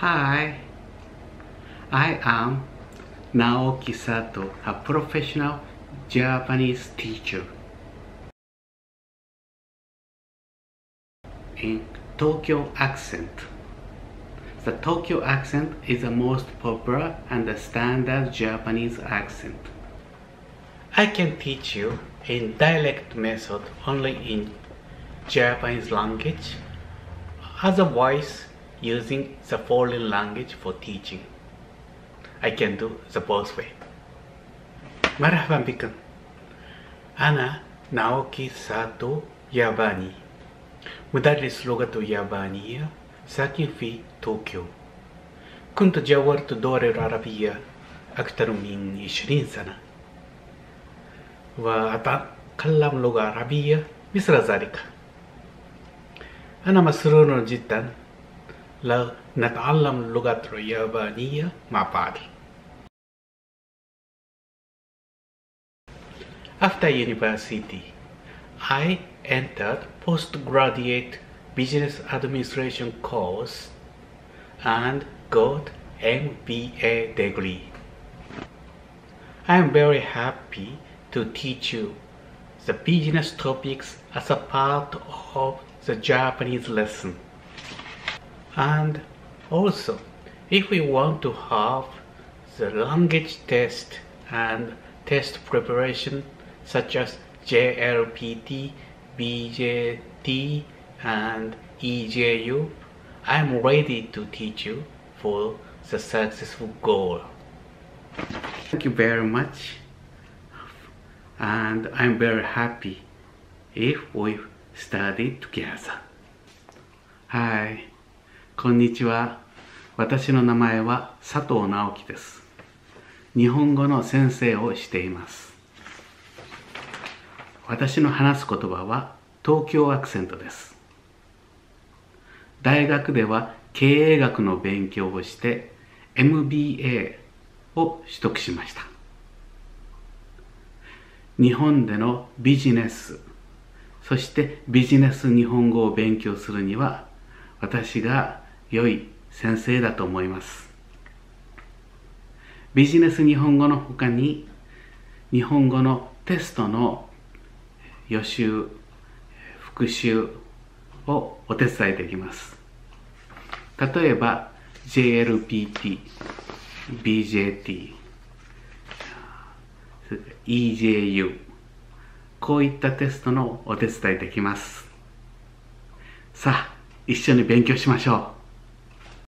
Hi, I am Naoki Sato, a professional Japanese teacher. In Tokyo accent. The Tokyo accent is the most popular and the standard Japanese accent. I can teach you in dialect method only in Japanese language, otherwise using the foreign language for teaching. I can do the both way. مرحبا بكم. أنا ناوكي ساتو ياباني. مدرس لغة يابانية ساكن في طوكيو. كنت جاورت دور العربية أكثر من عشرين سنة. وأتكلم لغة عربية مثل ذلك. أنا مسرور جدا نتعلم اللغة اليابانية مع بعض After university, I entered postgraduate business administration course and got MBA degree. I am very happy to teach you the business topics as a part of the Japanese lesson. And also, if we want to have the language test and test preparation such as JLPT, BJT, and EJU, I am ready to teach you for the successful goal. Thank you very much. And I'm very happy if we study together. はい。こんにちは。私の名前は佐藤直樹です。日本語の先生をしています。私の話す言葉は東京アクセントです。大学では経営学の勉強をして MBA を取得しました。日本でのビジネス、そしてビジネス日本語を勉強するには私が良い先生だと思います。ビジネス日本語の他に日本語のテストの予習、復習をお手伝いできます。例えば JLPT、BJT、EJU こういったテストのお手伝いできます。さあ、一緒に勉強しましょう。